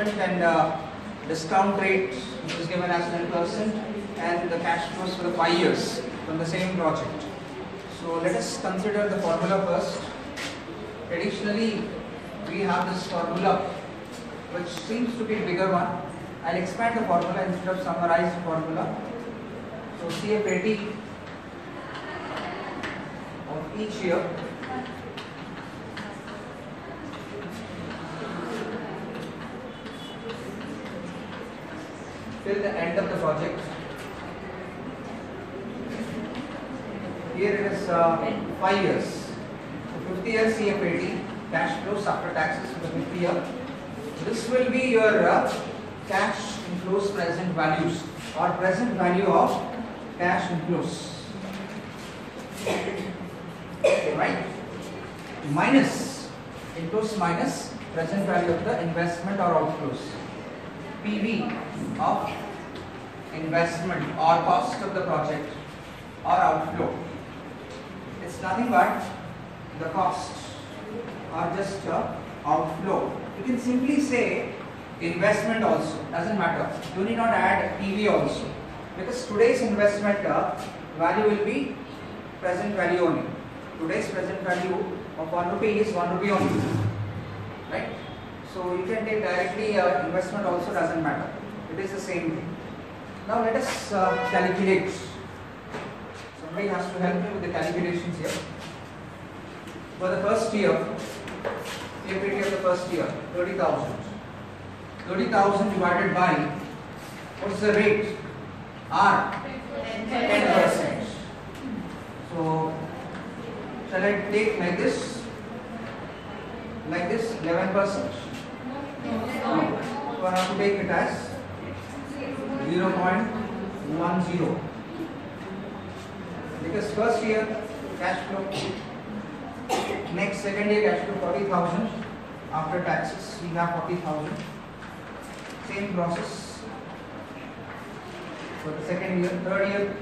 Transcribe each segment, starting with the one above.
investment and uh, discount rate which is given as 10% and the cash flows for the 5 years from the same project. So let us consider the formula first. Traditionally, we have this formula which seems to be a bigger one. I'll expand the formula instead of summarize the formula. So CFAT of each year till the end of the project. Here it is uh, 5 years. So 50 years CFAT, cash flows after taxes for the 50 year. This will be your uh, cash inflows present values or present value of cash inflows. Right? Minus, inflows minus present value of the investment or outflows. PV of investment or cost of the project or outflow. It's nothing but the cost or just uh, outflow. You can simply say investment also, doesn't matter. You need not add PV also because today's investment uh, value will be present value only. Today's present value of 1 rupee is 1 rupee only. Right? So you can take directly uh, investment also doesn't matter. It is the same thing. Now let us uh, calculate. Somebody has to help me with the calculations here. For the first year, CFAT of the first year, 30,000. 30,000 divided by, what's the rate? R, 10%. So, shall I take like this? Like this, 11%? So have to take it as 0.10 because first year cash flow. Next second year cash flow 40,000 after taxes we have 40,000 same process. For the second year third year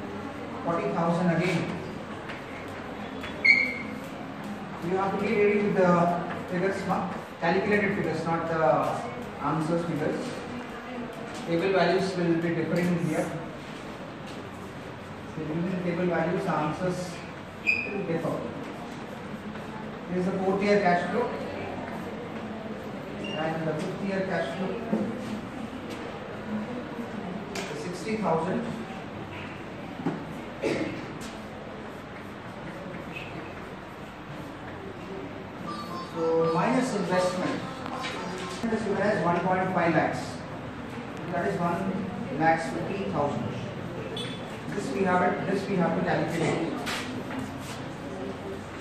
40,000 again. You have to be ready with the figures calculated figures not the answers figures table values will be different here. So using table values answers will differ this is the fourth year cash flow. And the fifth year cash flow. Sixty thousand. So minus investment it is given as 1.5 lakhs. That is 1 lakhs 50,000 this we have it this we have to calculate.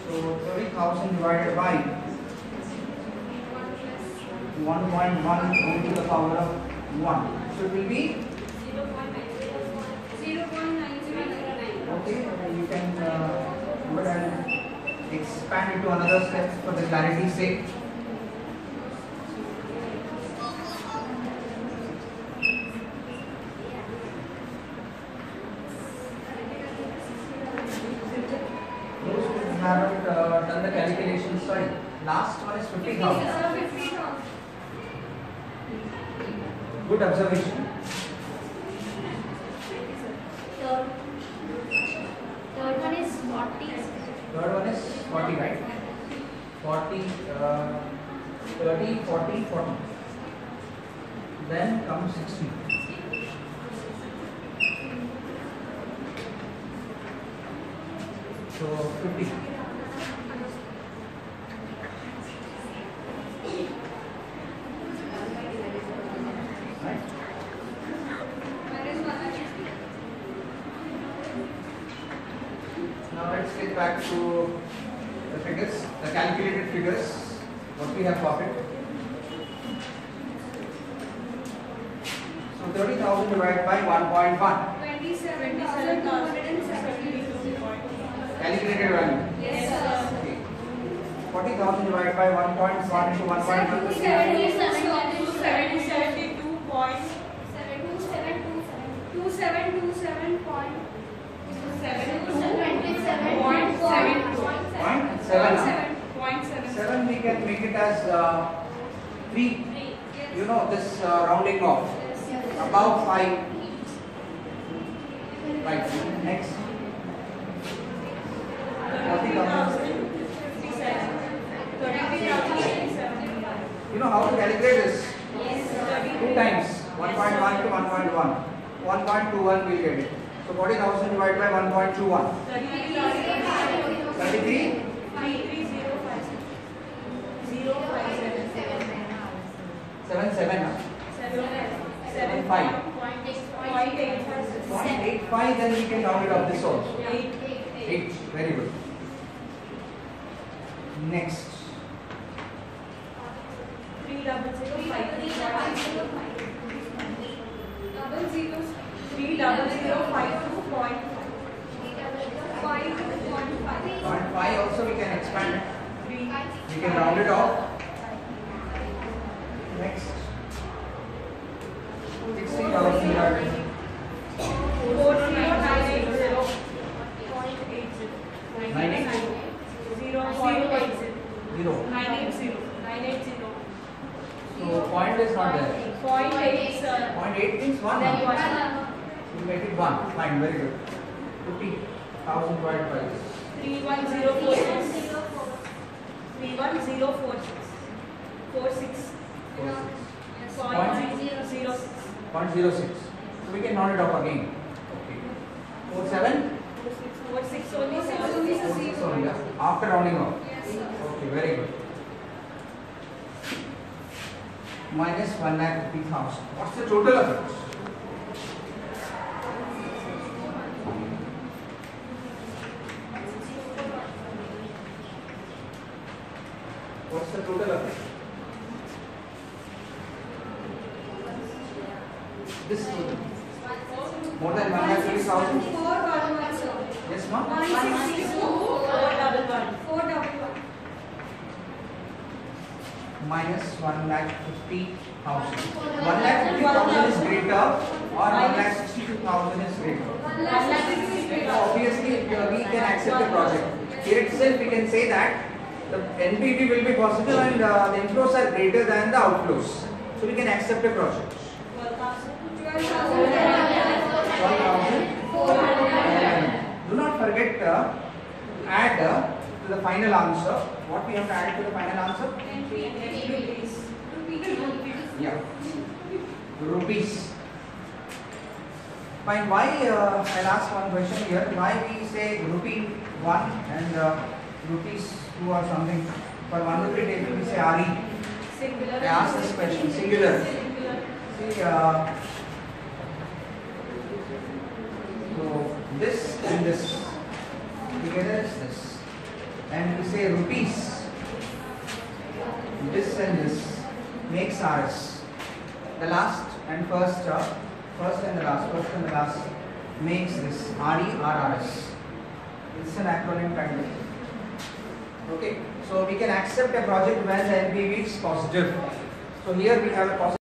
So 30,000 divided by 1.1 to the power of 1 so it will be 0.909. okay you can uh, go ahead and expand it to another step for the clarity's sake those who haven't uh, done the calculation sorry last one is 50,000 good observation. Third one is 40. third one is 40 right? 40 uh, 30 40 40 then comes 60 so 50 back to the figures, the calculated figures, what we have profit? So 30,000 divided by 1.1. 27,270. Calculated value? Yes, sir. Okay. 40,000 divided by 1.1 into one point one. 77,277. 7. 7. 7 we can make it as uh, 3. three. Yes. You know this uh, rounding off. Yes. About 5. Right. Next. You know how to calculate this? Yes. Two times. 1.1 to 1.1. 1.21 we will get it. So 40,000 divided by 1.21. 33? 7 7. huh? 7 5. 0.85 then we can round it up this also. 8. Very good. Next. Three double zero five two point Point 5 also we can expand. three We can round it off. Next. 60,000 divided. four zero nine eight zero point eight zero Nine eight? zero point eight zero 0. nine eight zero nine eight zero So point is not there. point eight sir. Point 8 means 1. Then huh? one We make it 1. Fine, very good. 50,000 divided by this. three one zero four six three one zero four six four six Four six. point zero zero six Point zero six. So we can round it off again. Okay. Four seven. four six only sir. Four six only. After rounding off. Okay, very good. Minus one lakh fifty thousand. What's the total of it? What's the total of it? This total. More than? Yes, ma'am? One six six two four double one four double one minus 1 lakh 50 thousand. 1 lakh 50 thousand is greater or 1 lakh 62 thousand is greater. obviously we can accept the project. Here itself we can say that the NPV will be positive and uh, the inflows are greater than the outflows. So we can accept the project. twelve thousand Do not forget uh, to add uh, to the final answer. What we have to add to the final answer? Rupees. Yeah. Rupees. Fine. Why? Uh, I'll ask one question here. Why we say rupee one and uh, rupees two or something? For one rupee table we say RE. singular I asked this question. Singular. singular See. Uh, so this and this together is this, and we say rupees. This and this makes RS. The last and first, uh, first and the last, first and the last makes this RE RRS. It's an acronym kind of. Okay, so we can accept a project when the NPV is positive. So here we have a positive.